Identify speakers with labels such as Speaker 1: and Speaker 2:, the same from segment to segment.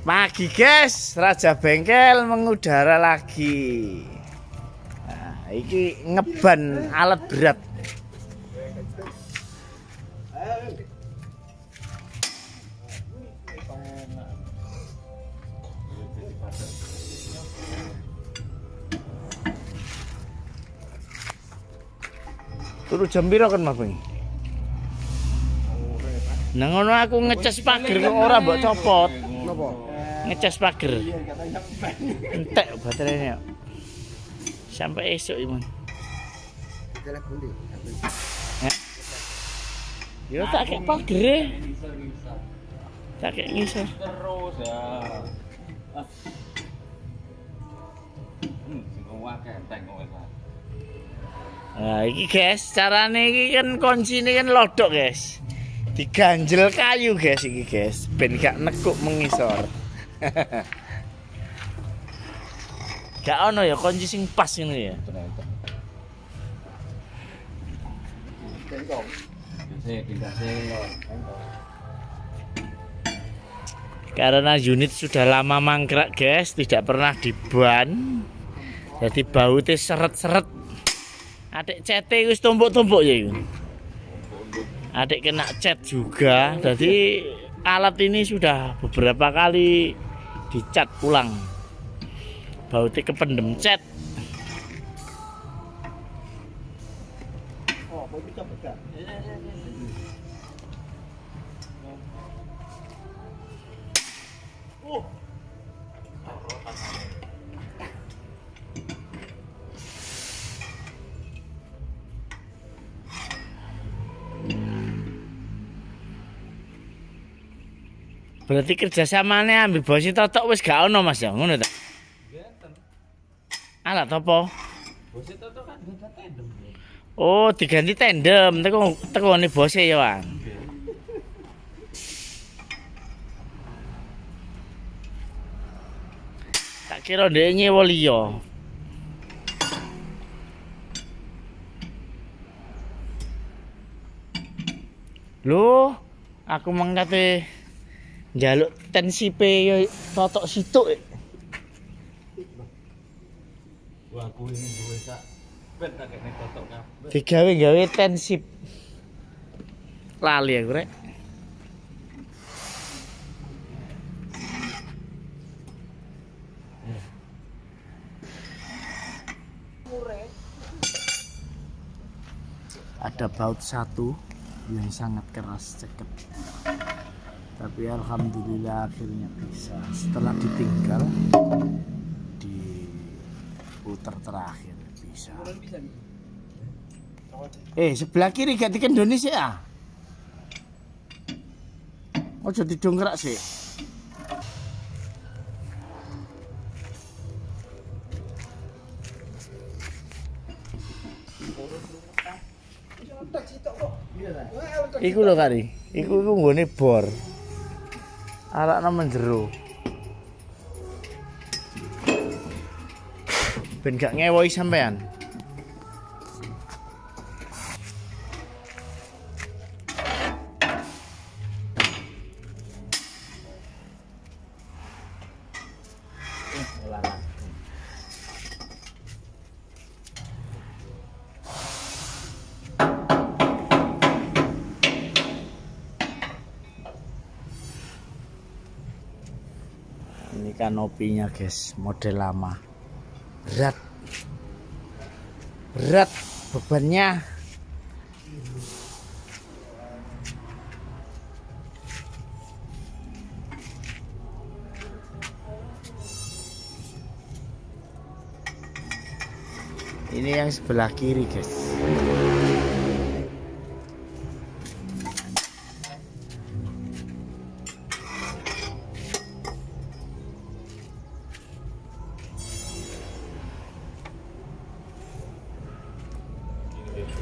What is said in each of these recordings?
Speaker 1: Pagi guys, Raja Bengkel mengudara lagi. Nah, ini ngeban alat berat. Turu jam piro kan Mas Beng? Nah ngono aku ngecas pager kok ora mbok copot.
Speaker 2: Napa?
Speaker 1: Ngecas pager. Entek baterainya. Sampai esok
Speaker 2: pundi?
Speaker 1: Yo tak kek pager. Tak kek ngisor.
Speaker 3: terus ya. Hmm, kok wis.
Speaker 1: Nah, iki guys, carane iki kan kunci ini kan lodok guys. Diganjel kayu guys iki guys, ben gak nekuk mengisor. Gak ono ya kunci sing pas ini ya. Karena unit sudah lama mangkrak guys, tidak pernah diban. Jadi bautnya seret-seret. Adik cete wis tumpuk-tumpuk ya. Adik kena cat juga. Jadi alat ini sudah beberapa kali dicat ulang. Bautnya kependem cat.
Speaker 2: Oh,
Speaker 1: Berarti kerjasamanya ambil bosi totok wis gak ono mas ya, ngono ta? Alat apa?
Speaker 3: Bose toto kan gak tendem.
Speaker 1: Oh, diganti tandem. Teko teko ne bose ya, Wan. Tak kira ndek nyewa liya. Lho, aku mengkate njaluk tensipe yo totok situk.
Speaker 3: Wah, aku ini duwe sak ben tak kene totok kabeh.
Speaker 1: Digawe-gawe tensip. Lali aku rek. Ada baut satu yang sangat keras ceket. Tapi alhamdulillah akhirnya bisa setelah ditinggal di putar terakhir bisa. Eh, sebelah kiri gak dikendoni sih ah. Ojo didongkrak sih. Iku lho kari. Iku iku nggone bor. Arakna menjero. Ben gak ngewoi sampean. Ini kanopinya guys, model lama. Berat. Berat bebannya. Ini yang sebelah kiri guys.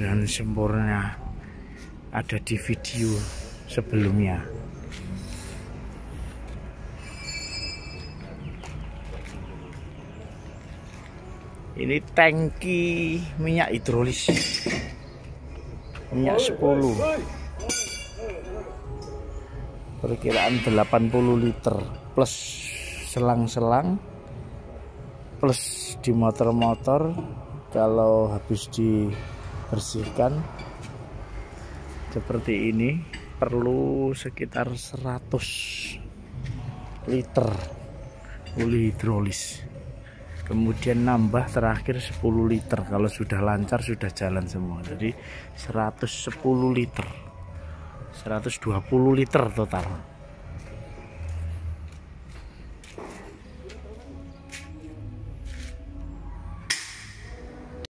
Speaker 1: dan sempurna ada di video sebelumnya. Ini tangki minyak hidrolis. Minyak 10 perkiraan 80 liter plus selang-selang plus di motor-motor kalau habis dibersihkan. Seperti ini perlu sekitar 100 liter oli hidrolis kemudian nambah terakhir 10 liter. Kalau sudah lancar sudah jalan semua. Jadi 110 liter. 120 liter total